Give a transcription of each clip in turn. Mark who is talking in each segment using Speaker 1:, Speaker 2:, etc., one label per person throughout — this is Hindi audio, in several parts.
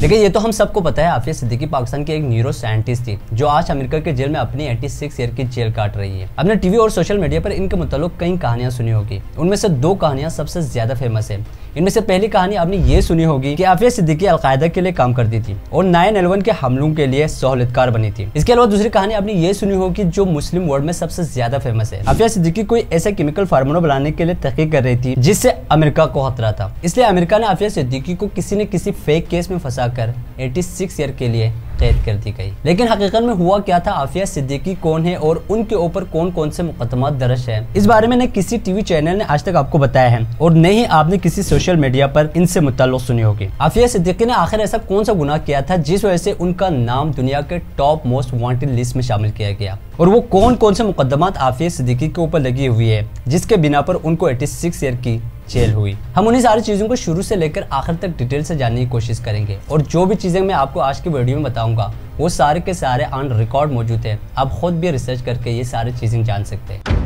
Speaker 1: देखिए, ये तो हम सबको पता है आफिया सिद्दीकी पाकिस्तान की एक न्यूरो साइंटिस्ट थी, जो आज अमेरिका के जेल में अपनी 86 ईयर की जेल काट रही है। अपने टीवी और सोशल मीडिया पर इनके मुतालिक कई कहानियाँ सुनी होगी। उनमें से दो कहानियाँ सबसे ज़्यादा फ़ेमस है। इनमें से पहली कहानी आपने ये सुनी होगी कि आफिया सिद्दीकी अलकायदा के लिए काम करती थी और नाइन एलेवन के हमलों के लिए सहूलतकार बनी थी। इसके अलावा दूसरी कहानी आपने ये सुनी होगी जो मुस्लिम वर्ल्ड में सबसे ज़्यादा फ़ेमस है। आफिया सिद्दीकी कोई ऐसा केमिकल फार्मूला बनाने के लिए तहकीक कर रही थी जिससे अमेरिका को खतरा था। इसलिए अमेरिका ने आफिया सिद्दीकी को किसी न किसी फेक केस में फंसा कर एटी ईयर के लिए कैद कर दी गई। लेकिन हकीकत में हुआ क्या था? आफिया सिद्दीकी कौन है और उनके ऊपर कौन कौन से मुकदमा दर्ज है? इस बारे में न किसी टीवी चैनल ने आज तक आपको बताया है और न ही आपने किसी सोशल मीडिया पर इनसे मुतल सुनी होगी। आफिया सिद्दीकी ने आखिर ऐसा कौन सा गुना किया था जिस वजह से उनका नाम दुनिया के टॉप मोस्ट वांटेड लिस्ट में शामिल किया गया? और वो कौन कौन से मुकदमा आफिया सिद्दीकी के ऊपर लगी हुई है, जिसके बिना पर उनको एटी ईयर की जेल हुई। हम उन्हीं सारी चीज़ों को शुरू से लेकर आखिर तक डिटेल से जानने की कोशिश करेंगे और जो भी चीज़ें मैं आपको आज की वीडियो में बताऊँगा, वो सारे के सारे ऑन रिकॉर्ड मौजूद है। आप खुद भी रिसर्च करके ये सारी चीज़ें जान सकते हैं।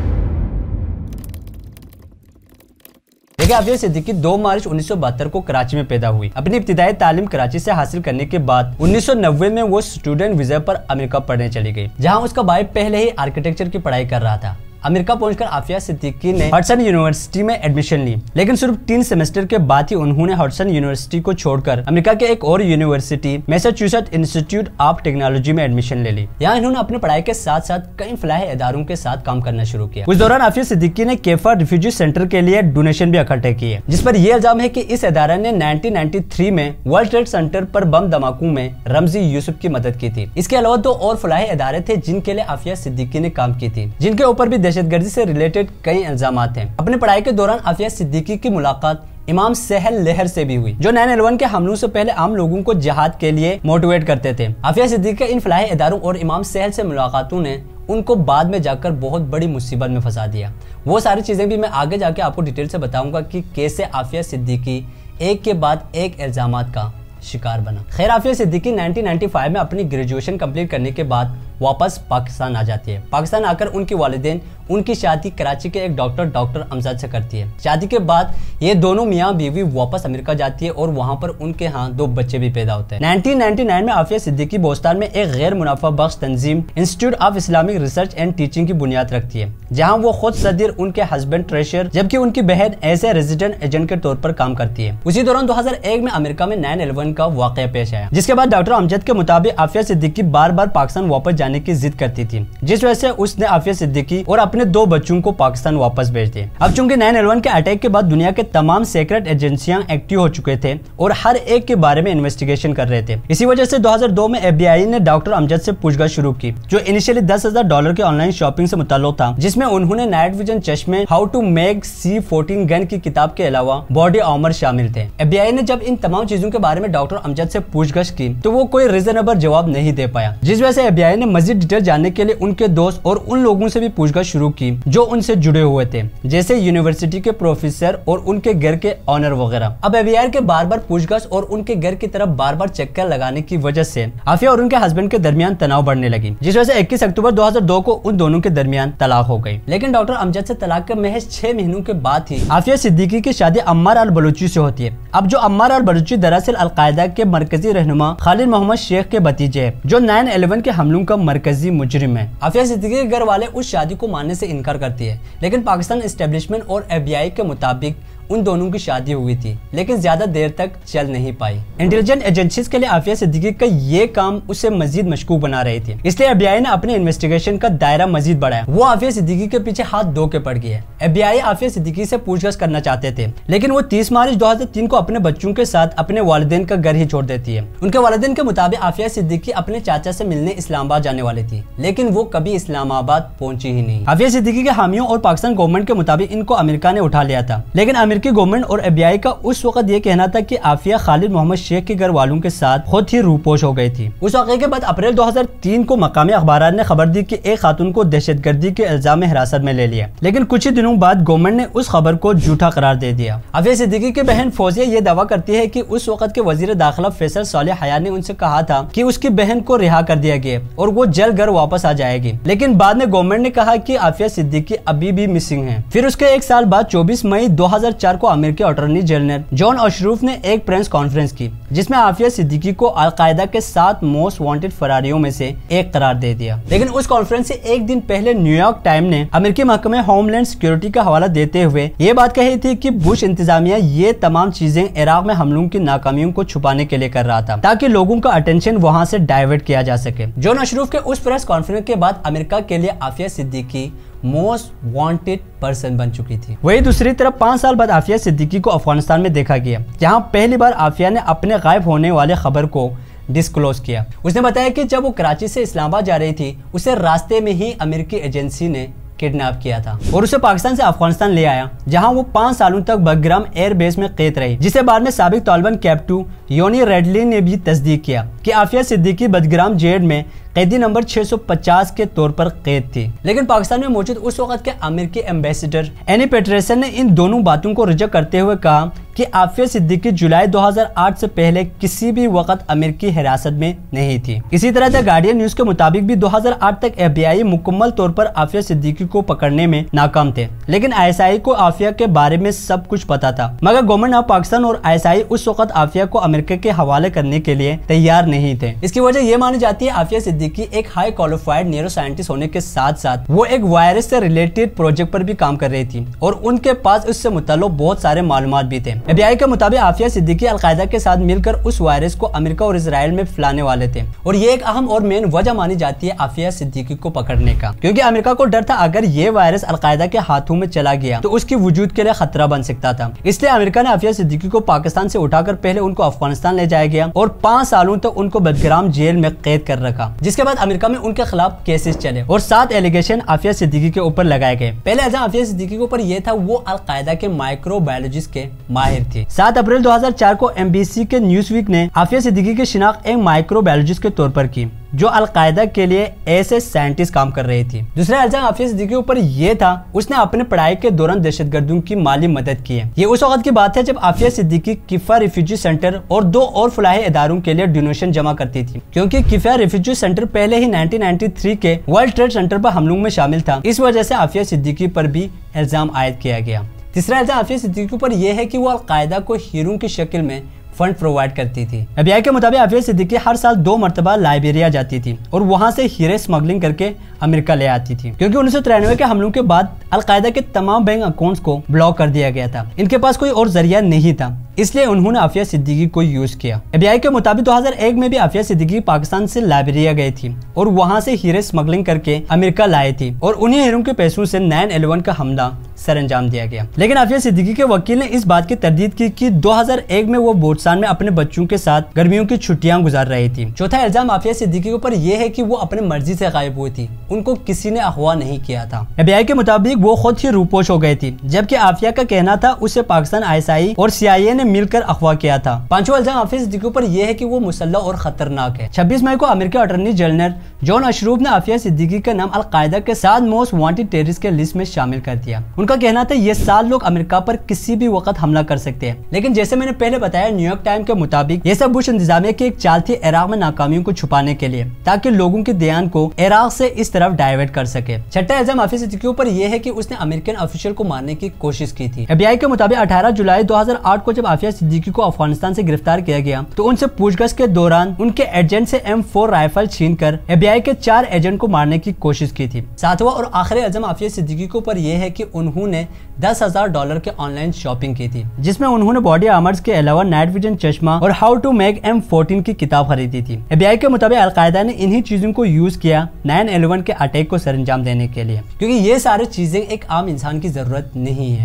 Speaker 1: देखिए आफिया सिद्दीकी 2 मार्च उन्नीस सौ बहत्तर को कराची में पैदा हुई। अपनी इब्तदाई तालीम कराची से हासिल करने के बाद 1990 में वो स्टूडेंट वीज़ा पर अमेरिका पढ़ने चली गई, जहाँ उसका भाई पहले ही आर्किटेक्चर की पढ़ाई कर रहा था। अमेरिका पहुंचकर आफिया सिद्दीकी ने हॉटसन यूनिवर्सिटी में एडमिशन ली। लेकिन सिर्फ़ तीन सेमेस्टर के बाद ही उन्होंने हॉटसन यूनिवर्सिटी को छोड़कर अमेरिका के एक और university Massachusetts Institute of Technology में एडमिशन ले ली। यहाँ इन्होंने अपनी पढ़ाई के साथ साथ कई फलाह इदारों के साथ काम करना शुरू किया। उस दौरान आफिया सिद्दीकी ने केफा रिफ्यूजी सेंटर के लिए डोनेशन भी इकट्ठे किए, जिस पर यह इल्ज़ाम है की इस अदारा ने नाइनटीन में वर्ल्ड ट्रेड सेंटर पर बम धमाकों में रमजी यूसुफ की मदद की थी। इसके अलावा दो और फलाह इदारे थे जिनके लिए आफिया सिद्दीकी ने काम की थी, जिनके ऊपर भी दहशतगर्दी से रिलेटेड कई इल्ज़ाम हैं। अपनी पढ़ाई के दौरान आफिया सिद्दीकी की मुलाकात इमाम सहल लहर से भी हुई, जो नाइन एलेवन के हमलों से पहले आम लोगों को जहाद के लिए मोटिवेट करते थे। आफिया सिद्दीकी के इन फलाही इदारों और इमाम सहल से मुलाकातों ने उनको बाद में जाकर बहुत बड़ी मुसीबत में फंसा दिया। वो सारी चीज़ें भी मैं आगे जाके आपको डिटेल से बताऊँगा कि कैसे आफिया सिद्दीकी एक के बाद एक इल्ज़ाम का शिकार बना। खैर, आफिया सिद्दीकी 1995 में अपनी ग्रेजुएशन कंप्लीट करने के बाद वापस पाकिस्तान आ जाती है। पाकिस्तान आकर उनके वालदेन, उनकी शादी कराची के एक डॉक्टर डॉक्टर अमजद से करती है। शादी के बाद ये दोनों मियाँ बीवी वापस अमेरिका जाती है और वहाँ पर उनके यहाँ दो बच्चे भी पैदा होते हैं। 1999 में आफिया सिद्दीकी बोस्तान में एक गैर मुनाफा बख्श तंजीम Institute of Islamic Research and Teaching की बुनियाद रखती है, जहाँ वो खुद सदर, उनके हस्बैंड ट्रेशर, जबकि उनकी बहन ऐसे रेजिडेंट एजेंट के तौर पर काम करती है। उसी दौरान दो हज़ार एक में अमेरिका में नाइन एलेवन का वाक़ पेश आया, जिसके बाद डॉक्टर अमजद के मुताबिक आफिया सिद्दीकी बार बार पाकिस्तान वापस जाने की जिद करती थी, जिस वजह से उसने आफिया सिद्दीकी और अपने दो बच्चों को पाकिस्तान वापस भेज दिए। अब चूँकि नाइन एलेवन के अटैक के बाद दुनिया के तमाम सेक्रेट एजेंसियाँ एक्टिव हो चुके थे और हर एक के बारे में इन्वेस्टिगेशन कर रहे थे, इसी वजह से 2002 में एफबीआई ने डॉक्टर अमजद से पूछगछ शुरू की, जो इनिशियली दस हज़ार डॉलर के ऑनलाइन शॉपिंग से मुतल था, जिसमें उन्होंने नाइट विजन चश्मे how to make C fourteen gun की किताब के अलावा बॉडी आर्मर शामिल थे। एफबीआई ने जब इन तमाम चीज़ों के बारे में डॉक्टर अमजद से पूछगछ की तो वो कोई रिजनेबल जवाब नहीं दे पाया, जिस वजह से एफबीआई ने मजीद डिटेल जानने के लिए उनके दोस्त और उन लोगों से भी पूछगछ शुरू की, जो उनसे जुड़े हुए थे, जैसे यूनिवर्सिटी के प्रोफेसर और उनके घर के ऑनर वगैरह। अब एवीआर के बार बार पूछगछ और उनके घर की तरफ़ बार बार चक्कर लगाने की वजह से, आफिया और उनके हस्बैंड के दरमियान तनाव बढ़ने लगी, जिस वजह से 21 अक्टूबर 2002 को उन दोनों के दरमियान तलाक हो गई। लेकिन डॉक्टर अमजद से तलाक के महज छह महीनों के बाद ही, आफिया सिद्दीकी की शादी अम्मार अल बलूची से होती है। अब जो अम्मार अल बलूची दरअसल अलकायदा के मरकजी रहनुमा खालिद मोहम्मद शेख के भतीजे जो नाइन एलेवन के हमलों का मरकजी मुजरिम है। आफिया सिद्दीकी के घर वाले उस शादी को मानने से इनकार करती है। लेकिन पाकिस्तान स्टेब्लिशमेंट और एफबीआई के मुताबिक उन दोनों की शादी हुई थी, लेकिन ज़्यादा देर तक चल नहीं पाई। इंटेलिजेंट एजेंसीज के लिए आफिया सिद्दीकी का ये काम उसे मजीद मशकूक बना रही थी। इसलिए एफबीआई ने अपने इन्वेस्टिगेशन का दायरा मजीद बढ़ाया। वो आफिया सिद्दीकी के पीछे हाथ धो के पड़ गई है। एफबीआई आफिया सिद्दीकी से पूछगछ करना चाहते थे, लेकिन वो तीस मार्च दो हज़ार तीन को अपने बच्चों के साथ अपने वालदेन का घर ही छोड़ देती है। उनके वालदेन के मुताबिक आफिया सिद्दीकी अपने चाचा से मिलने इस्लामाबाद जाने वाली थी, लेकिन वो कभी इस्लामाबाद पहुँची ही नहीं। आफिया सिद्दीकी के हामियों और पाकिस्तान गवर्नमेंट के मुताबिक इनको अमेरिका ने उठा लिया था, लेकिन अमेरिकी गवर्नमेंट और एफबीआई का उस वक्त ये कहना था की आफिया खालिद मोहम्मद शेख के घर वालों के साथ खुद ही रूपोश हो गई थी। उस वाक़े के बाद अप्रैल 2003 को मकामी अखबार ने खबर दी कि एक खातून को दहशत गर्दी के इल्ज़ाम हिरासत में ले लिया, लेकिन कुछ ही दिनों दिनों बाद गवर्नमेंट ने उस खबर को झूठा करार दे दिया। आफिया सिद्दीकी की बहन फौजिया ये दावा करती है कि उस वक्त के वज़ीर दाखिला फैसल साल हया ने उनसे कहा था कि उसकी बहन को रिहा कर दिया गया और वो जल्द घर वापस आ जाएगी। लेकिन बाद में गवर्नमेंट ने कहा कि आफिया सिद्दीकी अभी भी मिसिंग है। फिर उसके एक साल बाद 24 मई 2004 को अमेरिकी अटॉर्नी जनरल जॉन अशरूफ ने एक प्रेस कॉन्फ्रेंस की, जिसमें आफिया सिद्दीकी को अलकायदा के सात मोस्ट वांटेड फरारियों में से एक करार दे दिया। लेकिन उस कॉन्फ्रेंस से एक दिन पहले न्यूयॉर्क टाइम ने अमेरिकी महकमे होमलैंड सिक्योरिटी का हवाला देते हुए ये बात कही थी कि बुश इंतजामिया ये तमाम चीज़ें इराक में हमलों की नाकामियों को छुपाने के लिए कर रहा था, ताकि लोगों का अटेंशन वहाँ से डाइवर्ट किया जा सके। जोन अशरूफ के उस प्रेस कॉन्फ्रेंस के बाद अमेरिका के लिए Aafia Siddiqui most wanted person बन चुकी थी। वही दूसरी तरफ़ पाँच साल बाद आफिया सिद्दीकी को अफ़गानिस्तान में देखा गया, जहाँ पहली बार आफिया ने अपने गायब होने वाले खबर को डिस्क्लोज किया। उसने बताया कि जब वो कराची से इस्लामाबाद जा रही थी, उसे रास्ते में ही अमेरिकी एजेंसी ने किडनैप किया था और उसे पाकिस्तान से अफ़गानिस्तान ले आया, जहाँ वो पाँच सालों तक बग्राम एयरबेस में कैद रही, जिसे बाद में सबक तालिबान कैप्टू योनी रेडली ने भी तस्दीक किया कि आफिया सिद्दीकी बदग्राम जेड में कैदी नंबर 650 के तौर पर कैद थी। लेकिन पाकिस्तान में मौजूद उस वक्त के अमेरिकी एम्बेसडर एनी पेटरेसन ने इन दोनों बातों को रिजेक्ट करते हुए कहा कि आफिया सिद्दीकी जुलाई 2008 से पहले किसी भी वक्त अमेरिकी हिरासत में नहीं थी। इसी तरह द गार्डियन न्यूज़ के मुताबिक भी 2008 तक एफबीआई मुकम्मल तौर पर आफिया सिद्दीकी को पकड़ने में नाकाम थे। लेकिन आईएसआई को आफिया के बारे में सब कुछ पता था। मगर गवर्नमेंट ऑफ़ पाकिस्तान और आईएसआई उस वक्त आफिया को अमेरिका के हवाले करने के लिए तैयार नहीं थे। इसकी वजह ये मानी जाती है, आफिया सिद्दीकी एक हाई क्वालिफाइड न्यूरो साइंटिस्ट होने के साथ साथ वो एक वायरस से रिलेटेड प्रोजेक्ट पर भी काम कर रही थी और उनके पास उससे मुतल बहुत सारे मालूम भी थे। एफबीआई के मुताबिक आफिया सिद्दीकी अलकायदा के साथ मिलकर उस वायरस को अमेरिका और इसराइल में फैलाने वाले थे। और ये एक अहम और मेन वजह मानी जाती है आफिया सिद्दीकी को पकड़ने का। क्योंकि अमेरिका को डर था अगर ये वायरस अलकायदा के हाथों में चला गया तो उसकी वजूद के लिए खतरा बन सकता था। इसलिए अमेरिका ने आफिया सिद्दीकी को पाकिस्तान से उठाकर पहले उनको अफ़गानिस्तान ले जाया गया और पाँच सालों तक उनको बदग्राम जेल में कैद कर रखा, जिसके बाद अमेरिका में उनके खिलाफ केसेस चले और सात एलिगेशन आफिया सिद्दीकी के ऊपर लगाए गए। पहले आफिया सिद्दीकी के ऊपर यह था, वो अलकायदा के माइक्रो माइक्रोबायोलॉजिस्ट के माहिर थे। सात अप्रैल 2004 को एमबीसी के न्यूज़ वीक ने आफिया सिद्दीकी की शिनाख्त एक माइक्रोबायोलॉजिस्ट के तौर पर की, जो अलकायदा के लिए ऐसे साइंटिस्ट काम कर रही थी। दूसरा इल्ज़ाम हाफिज सिद्दीकी के ऊपर यह था, उसने अपने पढ़ाई के दौरान दहशत गर्दों की माली मदद की है। ये उस वक्त की बात है जब Aafia Siddiqui Kifah refugee center और दो और फलाही इदारों के लिए डोनेशन जमा करती थी, क्योंकि किफा रिफ्यूजी सेंटर पहले ही 1993 के वर्ल्ड ट्रेड सेंटर पर हमलों में शामिल था। इस वजह से आफिया सिद्दीकी पर भी इल्ज़ाम आयद किया गया। तीसरा इल्ज़ाम आफिया सिद्दीकी पर यह है कि वो अलकायदा को हीरो की शक्ल में फंड प्रोवाइड करती थी। एफबीआई के मुताबिक आफिया सिद्दीकी हर साल दो मरतबा लाइबेरिया जाती थी और वहाँ से हीरे स्मगलिंग करके अमेरिका ले आती थी। क्योंकि उन्नीस सौ तिरानवे के हमलों के बाद अलकायदा के तमाम बैंक अकाउंट्स को ब्लॉक कर दिया गया था। इनके पास कोई और ज़रिया नहीं था, इसलिए उन्होंने आफिया सिद्दीकी को यूज़ किया। एफबीआई के मुताबिक 2001 में भी आफिया सिद्दीकी पाकिस्तान से लाइबेरिया गई थी और वहाँ से हीरे स्मगलिंग करके अमेरिका लाए थी और उन्हीं हीरों के पैसों से नाइन एलेवन का हमला सर अंजाम दिया गया। लेकिन आफिया सिद्दीकी के वकील ने इस बात की तरदीद की कि 2001 में वो बोटसान में अपने बच्चों के साथ गर्मियों की छुट्टियाँ गुजार रही थी। चौथा इल्ज़ाम आफिया सिद्दीकी के ऊपर यह है कि वो अपने मर्ज़ी से गायब हुई थी। उनको किसी ने अगवा नहीं किया था। एफबीआई के मुताबिक वो खुद ही रूपोश हो गई थी, जबकि आफिया का कहना था, उसे पाकिस्तान आई और सी ने मिलकर अगवा किया था। पांचवा इल्ज़ाम आफिया सिद्दीकी ऊपर यह है की वो मुसल्ला और खतरनाक है। छब्बीस मई को अमेरिकी अटर्नी जनरल जॉन अशरूफ ने आफिया सिद्दीकी का नाम अलकायदा के साथ मोस्ट वांटेड टेरिस के लिस्ट में शामिल कर दिया। उनका कहना था, ये साल लोग अमेरिका पर किसी भी वक्त हमला कर सकते हैं। लेकिन जैसे मैंने पहले बताया न्यूयॉर्क टाइम के मुताबिक, ये सब बुश इंतजामिया की एक चाल थी इराक में नाकामियों को छुपाने के लिए, ताकि लोगों के ध्यान को इराक से इस तरफ़ डाइवर्ट कर सके। छठा एजाम हाफिज सिद्दीकी के ऊपर यह है की उसने अमेरिकन ऑफिशियल को मारने की कोशिश की थी। एफबीआई के मुताबिक 18 जुलाई 2008 को जब आफिया सिद्दीकी को अफ़गानिस्तान ऐसी गिरफ़्तार किया गया तो उनसे पूछगछ के दौरान उनके एजेंट ऐसी एम राइफल छीन कर एफबीआई के चार एजेंट को मारने की कोशिश की थी। सातवां और आखिरी अजम आफिया सिद्दीकी के ऊपर यह है कि उन्होंने दस हज़ार डॉलर के ऑनलाइन शॉपिंग की थी, जिसमें उन्होंने बॉडी आर्मर्स के अलावा नाइट विजन चश्मा और how to make M fourteen की किताब खरीदी थी। एबीआई के मुताबिक अलकायदा ने इन्हीं चीज़ों को यूज़ किया नाइन एलेवन के अटैक को सर देने के लिए, क्योंकि ये सारी चीज़ें एक आम इंसान की ज़रूरत नहीं है।